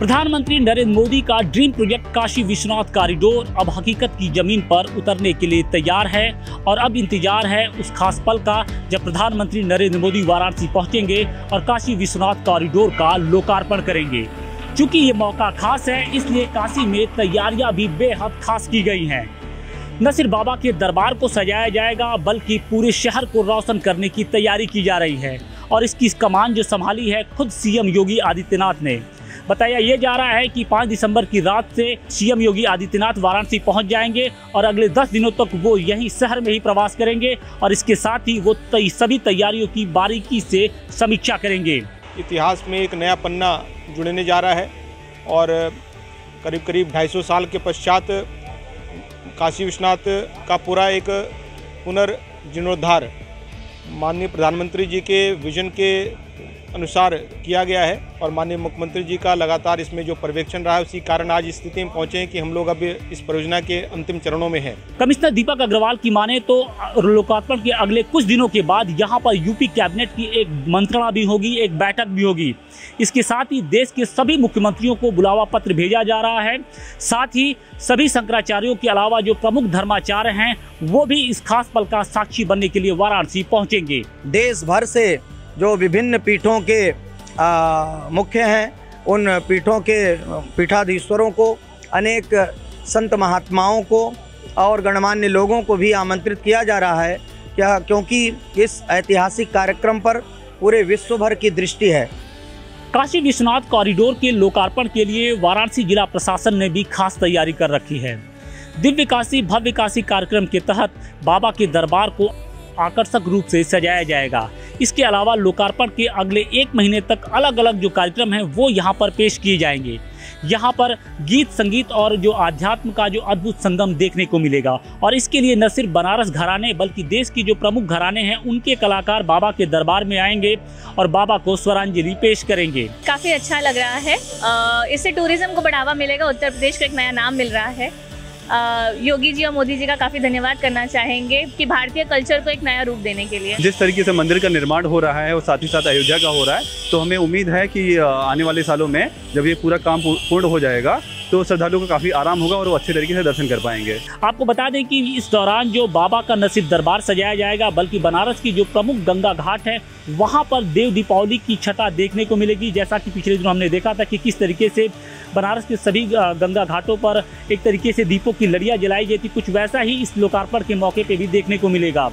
प्रधानमंत्री नरेंद्र मोदी का dream project Kashi Vishwanath corridor अब हकीकत की ज़मीन पर उतरने के लिए तैयार है और अब इंतज़ार है उस खास पल का जब प्रधानमंत्री नरेंद्र मोदी वाराणसी पहुँचेंगे और काशी विश्वनाथ कॉरिडोर का लोकार्पण करेंगे। चूँकि ये मौका खास है, इसलिए काशी में तैयारियाँ भी बेहद खास की गई हैं। न सिर्फ़ बाबा के दरबार को सजाया जाएगा, बल्कि पूरे शहर को रोशन करने की तैयारी की जा रही है और इसकी कमान जो संभाली है खुद सीएम योगी आदित्यनाथ ने। बताया ये जा रहा है कि 5 दिसंबर की रात से सीएम योगी आदित्यनाथ वाराणसी पहुँच जाएँगे और अगले 10 दिनों तक वो यहीं शहर में ही प्रवास करेंगे और इसके साथ ही वो सभी तैयारियों की बारीकी से समीक्षा करेंगे। इतिहास में एक नया पन्ना जुड़ने जा रहा है और करीब करीब 250 साल के पश्चात काशी विश्वनाथ का पूरा एक पुनर्जीर्णोद्धार माननीय प्रधानमंत्री जी के विजन के अनुसार किया गया है और माननीय मुख्यमंत्री जी का लगातार इसमें जो पर्यवेक्षण रहा है उसी कारण आज इस स्थिति में पहुँचे हैं कि हम लोग अब इस परियोजना के अंतिम चरणों में हैं। कमिश्नर दीपक अग्रवाल की माने तो लोकार्पण के अगले कुछ दिनों के बाद यहाँ पर यूपी कैबिनेट की एक मंत्रणा भी होगी एक बैठक भी होगी। इसके साथ ही देश के सभी मुख्यमंत्रियों को बुलावा पत्र भेजा जा रहा है। साथ ही सभी शंकराचार्यों के अलावा जो प्रमुख धर्माचार्य हैं वो भी इस खास पल का साक्षी बनने के लिए वाराणसी पहुँचेंगे। देश भर से जो विभिन्न पीठों के मुख्य हैं, उन पीठों के पीठाधीश्वरों को, अनेक संत महात्माओं को और गणमान्य लोगों को भी आमंत्रित किया जा रहा है। क्या, क्योंकि इस ऐतिहासिक कार्यक्रम पर पूरे विश्व भर की दृष्टि है। काशी विश्वनाथ कॉरिडोर के लोकार्पण के लिए वाराणसी जिला प्रशासन ने भी खास तैयारी कर रखी है। दिव्य काशी, भव्य काशी कार्यक्रम के तहत बाबा के दरबार को आकर्षक रूप से सजाया जाएगा। इसके अलावा लोकार्पण के अगले एक महीने तक अलग अलग जो कार्यक्रम हैं, वो यहाँ पर पेश किए जाएँगे। यहाँ पर गीत, संगीत और जो आध्यात्म का जो अद्भुत संगम देखने को मिलेगा। और इसके लिए न सिर्फ़ बनारस घराने, बल्कि देश की जो प्रमुख घराने हैं, उनके कलाकार बाबा के दरबार में आएँगे और बाबा को स्वरांजलि पेश करेंगे। काफ़ी अच्छा लग रहा है। इससे टूरिज़्म को बढ़ावा मिलेगा, उत्तर प्रदेश को एक नया नाम मिल रहा है। योगी जी और मोदी जी का काफ़ी धन्यवाद करना चाहेंगे कि भारतीय कल्चर को एक नया रूप देने के लिए। जिस तरीके से मंदिर का निर्माण हो रहा है और साथ ही साथ अयोध्या का हो रहा है तो हमें उम्मीद है कि आने वाले सालों में जब ये पूरा काम पूर्ण हो जाएगा तो श्रद्धालुओं को काफ़ी आराम होगा और वो अच्छे तरीके से दर्शन कर पाएँगे। आपको बता दें कि इस दौरान जो बाबा का नसीब दरबार सजाया जाएगा बल्कि बनारस की जो प्रमुख गंगा घाट है वहाँ पर देव दीपावली की छटा देखने को मिलेगी। जैसा कि पिछले दिनों हमने देखा था कि किस तरीके से बनारस के सभी गंगा घाटों पर एक तरीके से दीपों की लड़िया जलाई गई थी कुछ वैसा ही इस लोकार्पण के मौके पर भी देखने को मिलेगा।